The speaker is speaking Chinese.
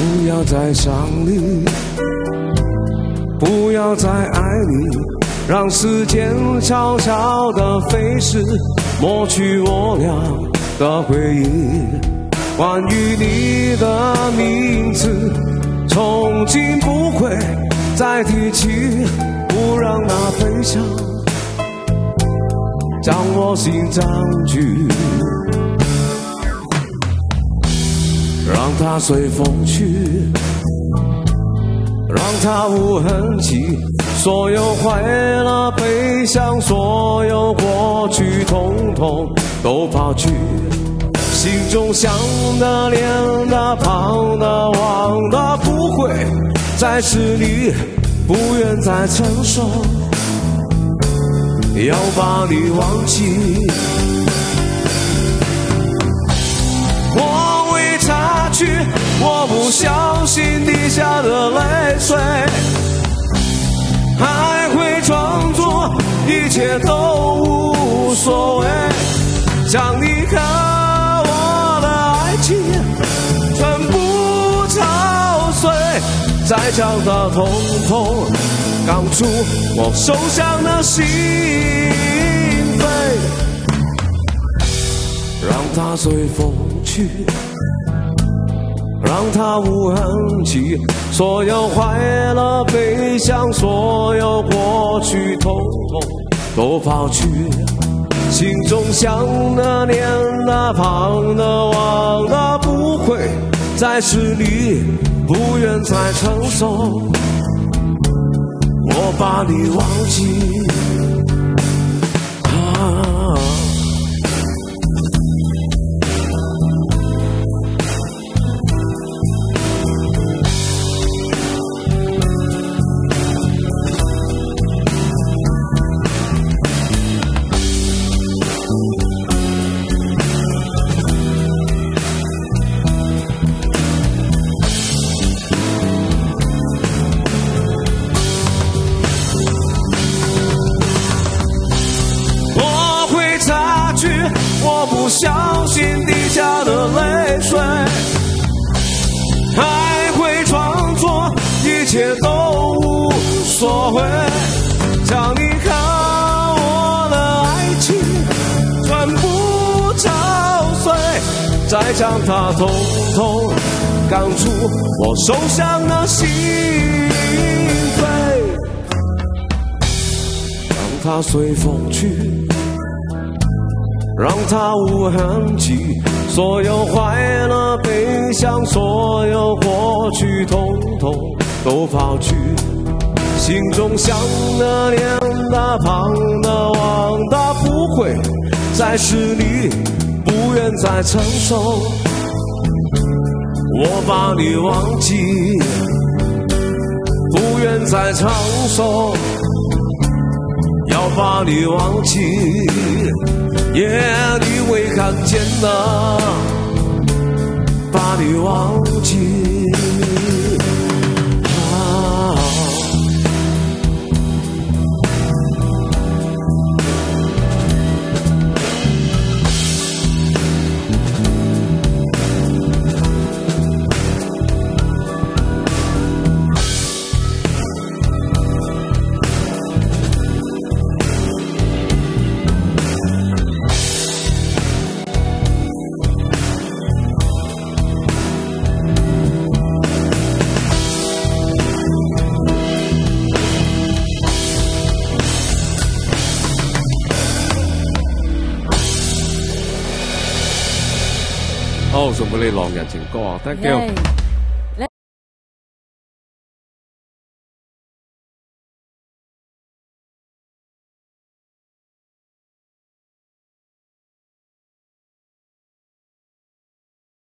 不要再想你，不要再爱你，让时间悄悄地飞逝，抹去我俩的回忆。关于你的名字，从今不会再提起，不让那悲伤将我心占据。让它随风去，让它无痕迹。所有快乐、悲伤，所有过去，统统都抛去。心中想的、念的、盼的、望的，不会再是你，不愿再承受，要把你忘记。去我不小心滴下的泪水，还会装作一切都无所谓，将你和我的爱情全部敲碎，再将它统统钢出我受伤的心扉。让它随风去，让它无痕迹。所有快乐、悲伤，所有过去，统统都抛去。心中想的、念的、盼的、望的，不会再是你，不愿再承受。我把你忘记。小心滴下的泪水，还会装作一切都无所谓，将你和我的爱情全部敲碎，再将它统统赶出我受伤的心扉。让它随风去，让它无痕迹。所有快乐、悲伤，所有过去，统统都抛去。心中想的、念的、盼的、望的，不会再是你，不愿再承受。我把你忘记，不愿再承受。要把你忘记，夜里会看见那，把你忘记。送俾你浪人情歌啊 thank you